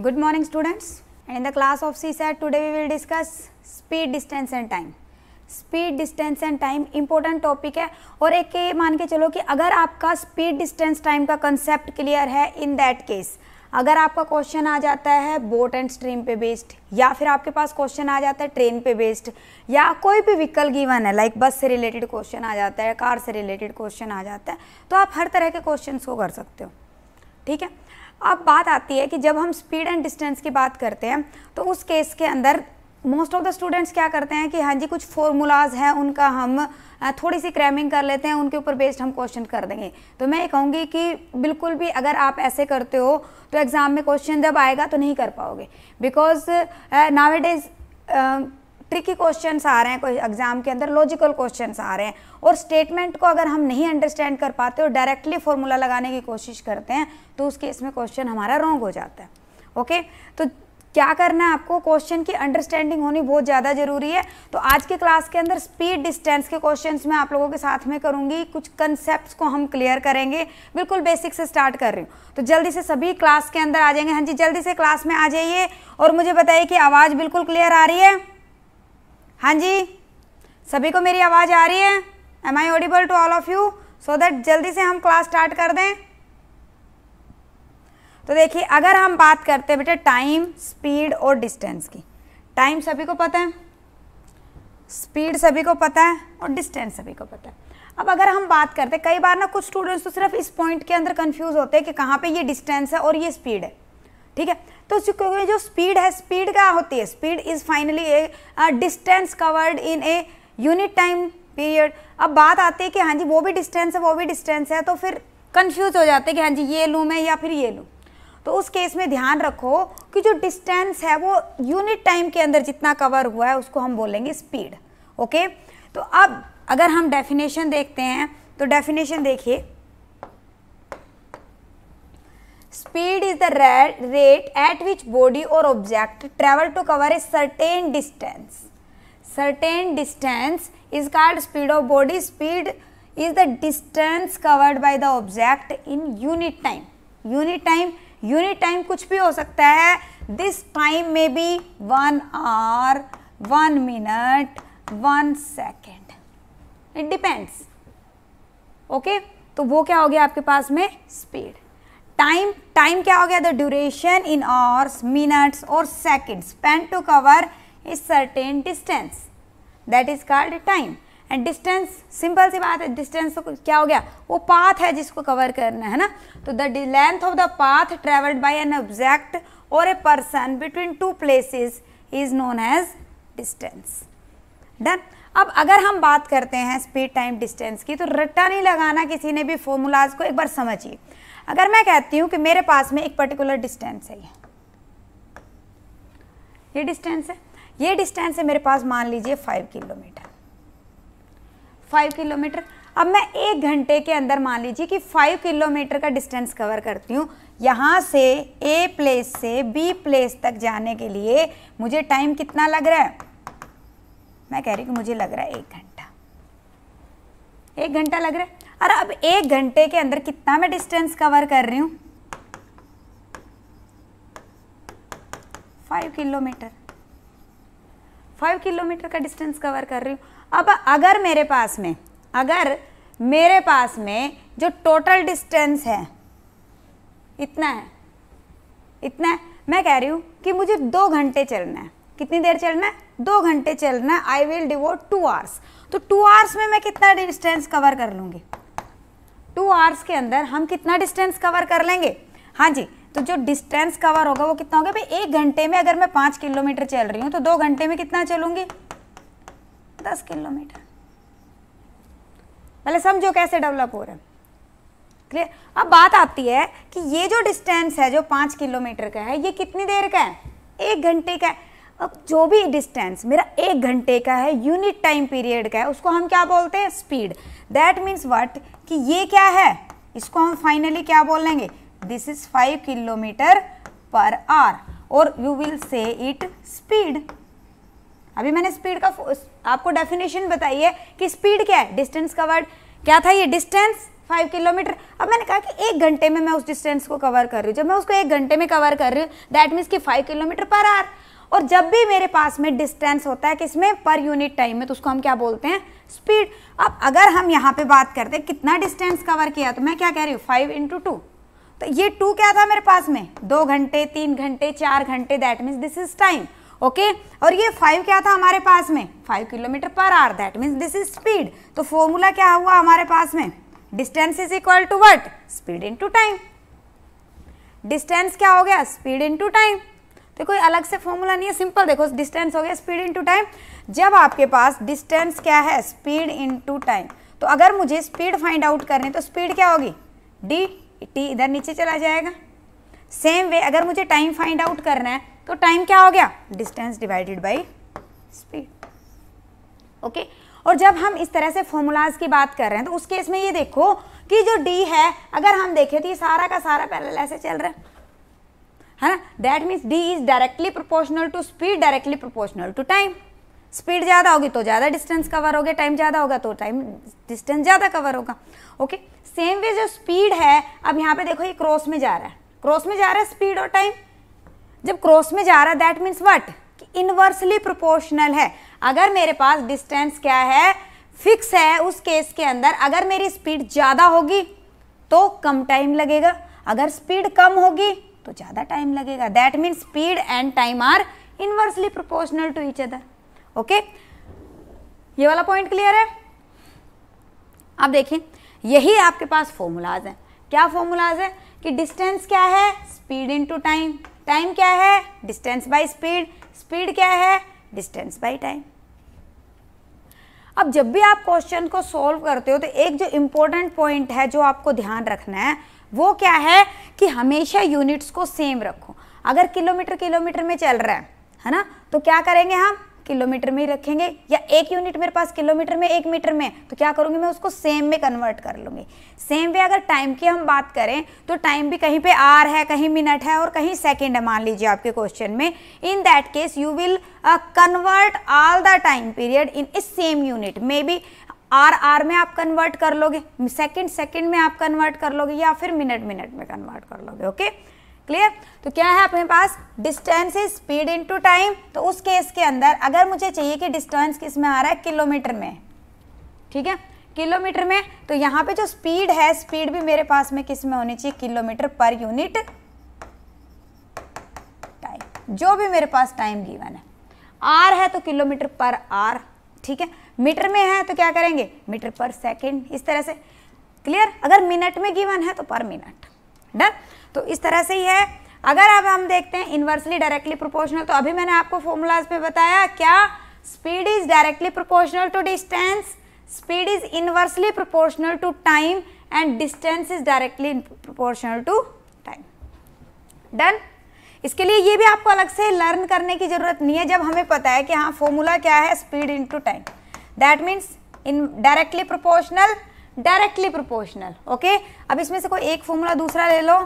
Good morning students. And in the class of CSAT today we will discuss speed, distance and time. Speed distance and time important topic है। और एक ये मान के चलो कि अगर आपका स्पीड डिस्टेंस टाइम का कंसेप्ट क्लियर है इन दैट केस अगर आपका क्वेश्चन आ जाता है बोट एंड स्ट्रीम पे बेस्ड या फिर आपके पास क्वेश्चन आ जाता है ट्रेन पे बेस्ड या कोई भी व्हीकल गिवन है लाइक बस से रिलेटेड क्वेश्चन आ जाता है कार से रिलेटेड क्वेश्चन आ जाता है तो आप हर तरह के क्वेश्चन को कर सकते हो। ठीक है? अब बात आती है कि जब हम स्पीड एंड डिस्टेंस की बात करते हैं तो उस केस के अंदर मोस्ट ऑफ़ द स्टूडेंट्स क्या करते हैं कि हाँ जी, कुछ फॉर्मूलाज हैं, उनका हम थोड़ी सी क्रैमिंग कर लेते हैं, उनके ऊपर बेस्ड हम क्वेश्चन कर देंगे। तो मैं ये कहूँगी कि बिल्कुल भी अगर आप ऐसे करते हो तो एग्ज़ाम में क्वेश्चन जब आएगा तो नहीं कर पाओगे। Because now it is tricky questions आ रहे हैं, कोई एग्ज़ाम के अंदर लॉजिकल क्वेश्चंस आ रहे हैं और स्टेटमेंट को अगर हम नहीं अंडरस्टैंड कर पाते और डायरेक्टली फॉर्मूला लगाने की कोशिश करते हैं तो उस केस में क्वेश्चन हमारा रॉन्ग हो जाता है। ओके? तो क्या करना है आपको? क्वेश्चन की अंडरस्टैंडिंग होनी बहुत ज़्यादा ज़रूरी है। तो आज के क्लास के अंदर स्पीड डिस्टेंस के क्वेश्चंस मैं आप लोगों के साथ में करूँगी। कुछ कंसेप्ट को हम क्लियर करेंगे। बिल्कुल बेसिक से स्टार्ट कर रही हूँ। तो जल्दी से सभी क्लास के अंदर आ जाएँगे। हाँ जी, जल्दी से क्लास में आ जाइए और मुझे बताइए कि आवाज़ बिल्कुल क्लियर आ रही है। हाँ जी, सभी को मेरी आवाज़ आ रही है? Am I audible to all of you so that जल्दी से हम क्लास स्टार्ट कर दें। तो देखिए, अगर हम बात करते हैं बेटे टाइम स्पीड और डिस्टेंस की। टाइम सभी को पता है? स्पीड सभी को पता है और डिस्टेंस सभी को पता है। अब अगर हम बात करते हैं, कई बार ना कुछ स्टूडेंट्स तो सिर्फ़ इस पॉइंट के अंदर कंफ्यूज होते हैं कि कहाँ पे ये डिस्टेंस है और ये स्पीड है। ठीक है? तो क्योंकि जो स्पीड है स्पीड क्या होती है? Speed is finally a distance covered in a unit time period अब बात आती है कि हाँ जी, वो भी डिस्टेंस है, वो भी डिस्टेंस है तो फिर कन्फ्यूज़ हो जाते हैं कि हाँ जी, ये लूँ मैं या फिर ये लूँ। तो उस केस में ध्यान रखो कि जो डिस्टेंस है, वो यूनिट टाइम के अंदर जितना कवर हुआ है, उसको हम बोलेंगे स्पीड ओके तो अब अगर हम डेफिनेशन देखते हैं तो डेफिनेशन देखिए। Speed is the rate at which body और object travel to cover a certain distance certain distance is called speed of body speed is the distance covered by the object in unit time unit time unit time कुछ भी हो सकता है। This time में be one hour one minute one second it depends okay तो वो क्या हो गया आपके पास में? स्पीड टाइम टाइम क्या हो गया? The duration in hours minutes और second spend to cover a certain distance that is called time and distance simple सी बात है डिस्टेंस तो क्या हो गया? वो पाथ है जिसको कवर करना है ना? तो the length of the path travelled by an object और a person between two places is known as distance done अब अगर हम बात करते हैं स्पीड टाइम डिस्टेंस की तो रट्टा नहीं लगाना किसी ने भी फॉर्मूलाज को। एक बार समझिए। अगर मैं कहती हूँ कि मेरे पास में एक पर्टिकुलर डिस्टेंस है, ये ये डिस्टेंस है, ये डिस्टेंस है मेरे पास मान लीजिए फाइव किलोमीटर। फाइव किलोमीटर, अब मैं एक घंटे के अंदर मान लीजिए कि फाइव किलोमीटर का डिस्टेंस कवर करती हूँ, यहाँ से ए प्लेस से बी प्लेस तक जाने के लिए मुझे टाइम कितना लग रहा है? मैं कह रही हूँ कि मुझे लग रहा है एक घंटा। एक घंटा लग रहा है? अरे अब एक घंटे के अंदर कितना मैं डिस्टेंस कवर कर रही हूँ? फाइव किलोमीटर फाइव किलोमीटर का डिस्टेंस कवर कर रही हूँ। अब अगर मेरे पास में, अगर मेरे पास में जो टोटल डिस्टेंस है, इतना है इतना है, मैं कह रही हूँ कि मुझे दो घंटे चलना है। कितनी देर चलना है? दो घंटे चलना है। I will devote two hours तो टू आवर्स में मैं कितना डिस्टेंस कवर कर लूँगी? टू आवर्स के अंदर हम कितना डिस्टेंस कवर कर लेंगे? हाँ जी तो जो डिस्टेंस कवर होगा वो कितना होगा? भाई, एक घंटे में अगर मैं पाँच किलोमीटर चल रही हूँ तो दो घंटे में कितना चलूँगी? दस किलोमीटर। पहले समझो कैसे डेवलप हो रहा है। क्लियर अब बात आती है कि ये जो डिस्टेंस है, जो पाँच किलोमीटर का है, ये कितनी देर का है? एक घंटे का है। अब जो भी डिस्टेंस मेरा एक घंटे का है यूनिट टाइम पीरियड का है, उसको हम क्या बोलते हैं? स्पीड दैट मीन्स वट कि ये क्या है? इसको हम फाइनली क्या बोलेंगे this is five kilometre per hour और you will say it speed अभी मैंने स्पीड का आपको डेफिनेशन बताई है कि स्पीड क्या है? डिस्टेंस कवर्ड क्या था ये? डिस्टेंस फाइव किलोमीटर अब मैंने कहा कि एक घंटे में मैं उस डिस्टेंस को कवर कर रही हूँ। जब मैं उसको एक घंटे में कवर कर रही हूँ दैट मीन्स कि फाइव किलोमीटर पर आर और जब भी मेरे पास में डिस्टेंस होता है किसमें पर यूनिट टाइम में तो उसको हम क्या बोलते हैं? स्पीड अब अगर हम यहाँ पे बात करते हैं, कितना डिस्टेंस कवर किया तो मैं क्या कह रही हूँ? फाइव इंटू टू तो ये टू क्या था मेरे पास में? दो घंटे, तीन घंटे, चार घंटे that means this is time okay और ये फाइव क्या था हमारे पास में? Five kilometre per hour that means this is speed तो फॉर्मूला क्या हुआ हमारे पास में? Distance is equal to what speed into time distance क्या हो गया? स्पीड इन टू टाइम तो कोई अलग से फॉर्मूला नहीं है सिंपल देखो डिस्टेंस हो गया स्पीड इन टू टाइम जब आपके पास डिस्टेंस क्या है? स्पीड इन टू टाइम तो अगर मुझे स्पीड फाइंड आउट करनी तो स्पीड क्या होगी? डी टी इधर नीचे चला जाएगा. सेम वे अगर मुझे टाइम फाइंड आउट करना है तो टाइम क्या हो गया? Distance divided by speed okay और जब हम इस तरह से फॉर्मूलाज की बात कर रहे हैं तो उस केस में ये देखो कि जो डी है, अगर हम देखें तो ये सारा का सारा पैरेलल ऐसे चल रहा है. है ना? That means D is directly proportional to speed directly proportional to time speed ज़्यादा होगी तो ज़्यादा डिस्टेंस कवर होगा टाइम ज़्यादा होगा तो टाइम डिस्टेंस ज़्यादा कवर होगा। ओके सेम वे जो स्पीड है, अब यहाँ पे देखो ये क्रॉस में जा रहा है। क्रॉस में जा रहा है स्पीड और टाइम जब क्रॉस में जा रहा है that means what inversely proportional है। अगर मेरे पास डिस्टेंस क्या है फिक्स है उस केस के अंदर, अगर मेरी स्पीड ज़्यादा होगी तो कम टाइम लगेगा। अगर स्पीड कम होगी तो ज़्यादा टाइम लगेगा। That mean speed and time are inversely proportional to each other okay ये वाला पॉइंट क्लियर है? अब देखिए यही आपके पास फॉर्मूलाज है। क्या फॉर्मूलाज है? कि डिस्टेंस क्या है? स्पीड इनटू टाइम टाइम क्या है? डिस्टेंस बाय स्पीड स्पीड क्या है? डिस्टेंस बाय टाइम अब जब भी आप क्वेश्चन को सॉल्व करते हो तो एक जो इंपॉर्टेंट पॉइंट है जो आपको ध्यान रखना है वो क्या है कि हमेशा यूनिट्स को सेम रखो। अगर किलोमीटर किलोमीटर में चल रहा है है ना? तो क्या करेंगे हम? किलोमीटर में ही रखेंगे। या एक यूनिट मेरे पास किलोमीटर में, एक मीटर में तो क्या करूँगी मैं उसको सेम में कन्वर्ट कर लूँगी। सेम वे अगर टाइम की हम बात करें तो टाइम भी कहीं पे आर है, कहीं मिनट है और कहीं सेकेंड है, मान लीजिए आपके क्वेश्चन में। In that case you will convert all the time period in a same unit maybe hour hour में आप कन्वर्ट कर लोगे सेकेंड सेकेंड में आप कन्वर्ट कर लोगे या फिर मिनट मिनट में कन्वर्ट कर लोगे ओके क्लियर तो क्या है अपने पास? Distance is speed into time तो उस केस के अंदर अगर मुझे चाहिए कि डिस्टेंस किसमें आ रहा है? किलोमीटर में। ठीक है? किलोमीटर में तो यहाँ पे जो स्पीड है स्पीड भी मेरे पास में किसमें होनी चाहिए? किलोमीटर पर यूनिट टाइम जो भी मेरे पास टाइम गिवन है। आर है तो किलोमीटर पर आर ठीक है? मीटर में है तो क्या करेंगे? मीटर पर सेकेंड, इस तरह से। क्लियर? अगर मिनट में गिवन है तो पर मिनट। डन? तो इस तरह से ही है। अगर अब हम देखते हैं इन्वर्सली डायरेक्टली प्रोपोर्शनल तो अभी मैंने आपको फॉर्मूलाज में बताया क्या? Speed is directly proportional to distance speed is inversely proportional to time and distance is directly proportional to time done इसके लिए ये भी आपको अलग से लर्न करने की ज़रूरत नहीं है। जब हमें पता है कि हाँ फॉर्मूला क्या है speed into time that means in directly proportional directly proportional okay अब इसमें से कोई एक फॉर्मूला दूसरा ले लो।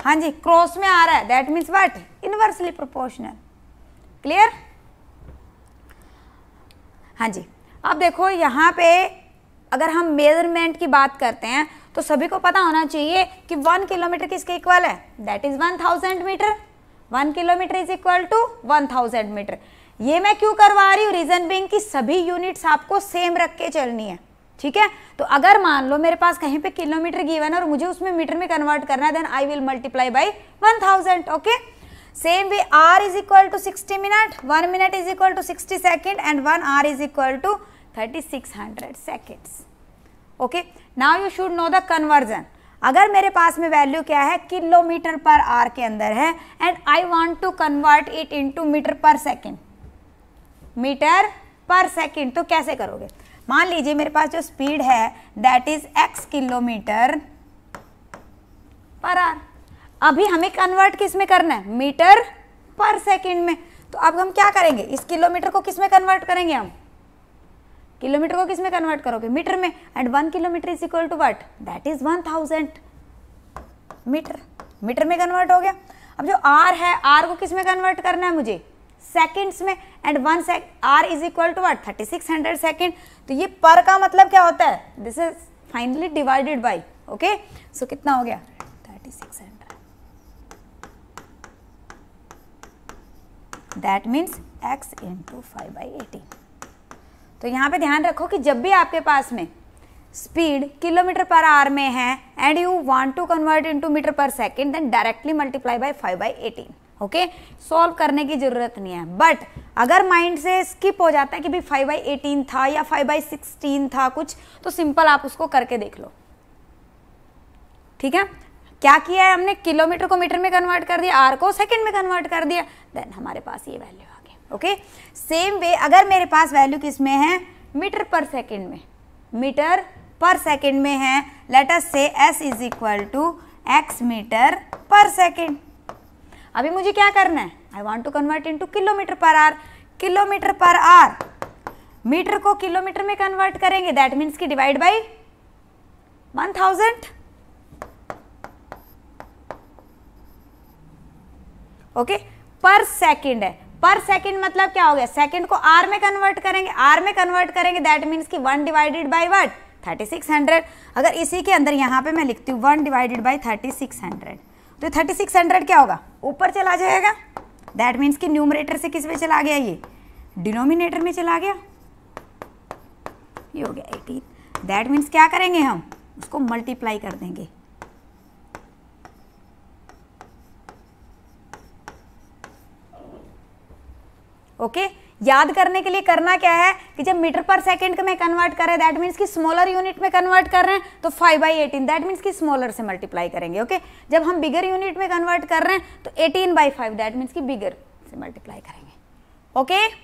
हाँ जी क्रॉस में आ रहा है। That means what inversely proportional clear हाँ जी। अब देखो, यहाँ पे अगर हम मेज़रमेंट की बात करते हैं तो सभी को पता होना चाहिए कि वन किलोमीटर किसके इक्वल है? That is one thousand metre one kilometre is equal to one thousand metre ये मैं क्यों करवा रही हूँ? रीजन बिंग कि सभी यूनिट्स आपको सेम रख के चलनी है। ठीक है? तो अगर मान लो मेरे पास कहीं पे किलोमीटर गिवन है और मुझे उसमें मीटर में कन्वर्ट करना है then I will multiply by one thousand okay same way hour is equal to sixty minute one minute is equal to sixty second and one hour is equal to thirty six hundred seconds okay now you should know the conversion अगर मेरे पास में value क्या है? Kilometre per hour के अंदर है and I want to convert it into metre per second metre per second तो कैसे करोगे? मान लीजिए मेरे पास जो स्पीड है that is X kilometre per hour. अभी हमें कन्वर्ट किसमें करना है? मीटर पर सेकंड में। तो अब हम क्या करेंगे? इस किलोमीटर को किसमें कन्वर्ट करेंगे हम? किलोमीटर को किसमें कन्वर्ट करोगे? मीटर में। And one kilometre is equal to what that is one thousand metre. Metre में कन्वर्ट हो गया। अब जो आर है आर को किसमें कन्वर्ट करना है मुझे? सेकेंड्स में। And one sec hour is equal to what thirty six hundred second. तो ये पर का मतलब क्या होता है? This is finally divided by okay so कितना हो गया? Thirty six hundred. That means X into five by eighteen तो यहाँ पे ध्यान रखो कि जब भी आपके पास में स्पीड किलोमीटर पर आवर में है and you want to convert into metre per second then directly multiply by five by eighteen okay solve करने की ज़रूरत नहीं है. बट अगर माइंड से स्किप हो जाता है कि भाई फाइव बाई एटीन था या फाइव बाई सिक्सटीन था कुछ तो सिंपल आप उसको करके देख लो. ठीक है? क्या किया है हमने? किलोमीटर को मीटर में कन्वर्ट कर दिया आर को सेकंड में कन्वर्ट कर दिया. देन हमारे पास ये वैल्यू ओके? सेम वे अगर मेरे पास वैल्यू किसमें है? मीटर पर सेकेंड में। मीटर पर सेकेंड में है। Let us say S is equal to X metre per second अभी मुझे क्या करना है? I want to convert into kilometre per hour kilometre per hour metre को किलोमीटर में कन्वर्ट करेंगे दैट मीन्स की divide by one thousand okay per second है। पर सेकंड मतलब क्या हो गया? सेकंड को आर में कन्वर्ट करेंगे। आर में कन्वर्ट करेंगे दैट मीन्स की one divided by what thirty six hundred. अगर इसी के अंदर यहाँ पे मैं लिखती हूँ one divided by thirty six hundred. तो थर्टी सिक्स हंड्रेड क्या होगा? ऊपर चला जाएगा। दैट मीन्स कि न्यूमरेटर से किसमें चला गया ये? डिनोमिनेटर में चला गया। ये हो गया एटीन दैट मीन्स क्या करेंगे हम? उसको मल्टीप्लाई कर देंगे। ओके याद करने के लिए करना क्या है कि जब मीटर पर सेकंड में कन्वर्ट करें दैट मीन्स कि स्मॉलर यूनिट में कन्वर्ट कर रहे हैं तो five by eighteen that means कि स्मॉलर से मल्टीप्लाई करेंगे ओके? जब हम बिगर यूनिट में कन्वर्ट कर रहे हैं तो eighteen by five that means कि बिगर से मल्टीप्लाई करेंगे ओके okay?